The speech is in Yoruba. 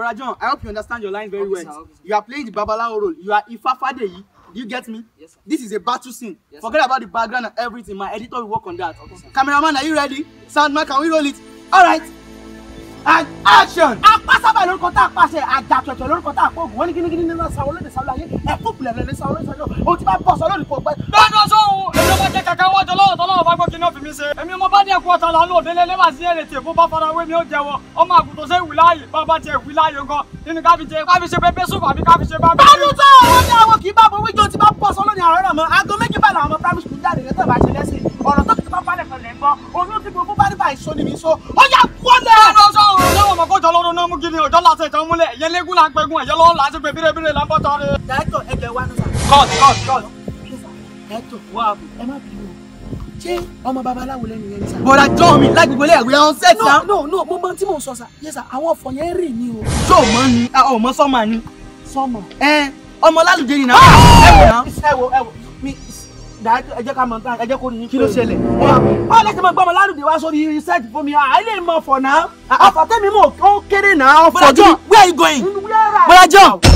Brother John, I hope you understand your line very okay, well. Sir, okay, sir. You are playing the Babalao role. You are Ifa Fadeyi. Do you get me? Yes, sir. This is a battle scene. Yes, Forget sir. about the background and everything. My editor will work on that. Okay, sir. Cameraman, are you ready? Soundman, can we roll it? All right. And action! Apásábà lórúkọ tá a pàṣẹ, àjàtọ̀tọ̀ lórúkọ tá a pọ̀ ògùn, wọ́n ní kíní kíní nínú ọ̀sán olóde sáwọ́ láyé, ẹ̀fọ́ pùlẹ̀ lẹ́lẹ́sán olóde sáwọ́, òtí bá bọ̀ sọ lórí kò pẹ́. Lọ́dún sọ́wọ́ mi ṣe. mo bá dẹ̀ kú ọ̀tá la lóde lé lébà sí èrè tèfó bá fara wé mi ó jẹ́wọ́ ọmọ àgùntàn ṣe wí láàyè bàbá tiẹ̀ wí láàyè gan nínú ká fi jẹ ká fi ṣe pépé sùn àbí ká fi ṣe bá mi. báyìí tó àwọn ní àwọn kì í bá bo wíjọ tí bá pọ̀ sọ́nà ní àárọ̀ mọ́ aago méjì bá làwọn ọmọ primary school jáde rẹ̀ tẹ̀bà ṣe lẹ́sìn ọ̀rọ̀ tó kìí bá bá lẹ̀kọ̀ lẹ̀ ń bọ́ orí tí gbogbo bá nípa ìṣó ni mi so ó yà wọlé. ọ̀rọ̀ sọ ọ̀rọ̀ lọ́wọ́ ọmọ kójọ lọ́dún náà mú kí láti ìtàn múlẹ̀ ìyẹn légún là ń pẹ́gun ẹ̀yẹ lọ́wọ́ láti pé bírèbírè lábọ́tọ̀ rẹ̀. dáìtọ̀ ẹgbẹ̀ wa ní sà. kọ́ọ̀tù kọ́ọ̀tù kọ́ọ̀tù. dáìtọ̀ wá ẹ má bínú ṣé ọmọ babaláwo lẹ́nu yẹn sá. bọ̀dà jọ mi láì gbogbo ọ̀hún set down. no no mo mọ tí mò ń sọ sa yẹ sa àwọn ọ̀fọ̀ yẹn rì ní o. ṣé o mọ ni o mọ sọmọ ni. sọmọ. ẹ ọmọ lálùjẹ ni náà. Ah! ẹ wò náà. ẹ wò ẹ wò mi dà ẹ jẹ́ ká mọ̀ nǹkan ẹ jẹ́ kó ní. kí ló ṣẹlẹ̀. báwo lẹ́sẹ̀ máa gbọ́ ọmọ lálùjẹ wá sórí set fún mi à ah, ah. ilé mọ̀ fọ̀ náà. àfàtẹ́mi mò ń kéré náà. you going? bọ̀dà jọ.